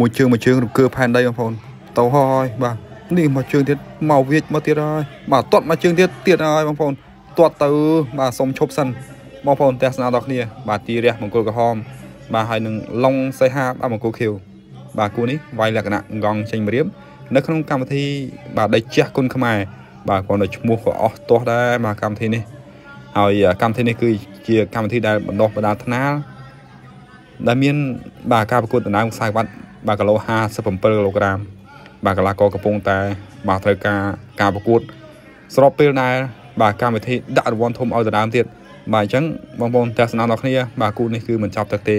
មួយជើងមួយជើងរង្គើផែនដីបងប្អូនទៅហើយបាទនេះមួយជើងទៀតមកវាចមកទៀតហើយបាទទាត់មួយជើងទៀតទៀតហើយបងប្អូនទាត់ទៅបាទសុំឈប់សិនបងប្អូនទស្សនាដល់គ្នា បាទទីរះមង្គលក្រហម បាទហើយនឹងឡុងសៃហាបាទមង្គលខៀវបាទគូនេះវាយលក្ខណៈងងចេញម្រាមនៅក្នុងកម្មវិធីបាទដេជះគុណខ្មែរបាទគាត់នៅឈ្មោះក៏អស់ទាស់ដែរបាទកម្មវិធីនេះហើយកម្មវិធីនេះគឺជាកម្មវិធីដែលបណ្ដោះបណ្ដាលថ្នាលដែលមានបាទការប្រកួតដណ្ដើមខ្សែវ៉ាត់ បាទគីឡូ57គីឡូក្រាមបាទកីឡាករកំពុងតែ បាទត្រូវការការប្រកួត ស្របពេលដែលបាទកម្មវិធីដាក់រង្វាន់ធំឲ្យដណ្ដើមទៀតបាទអញ្ចឹងបងប្អូនទស្សនាដល់គ្នា បាទគូនេះគឺមិនចាប់ទឹកទេ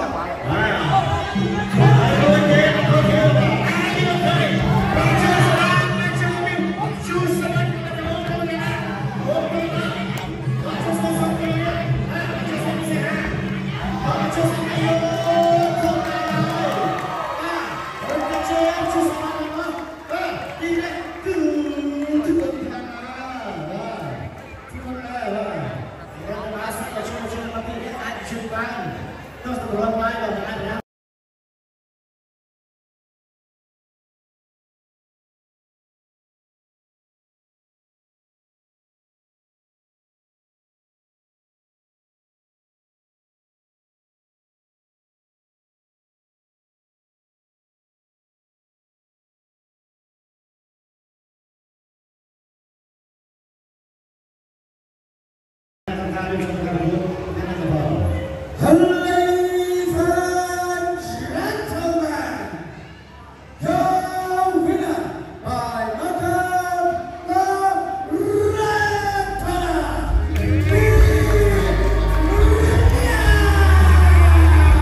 哎呀！Gracias.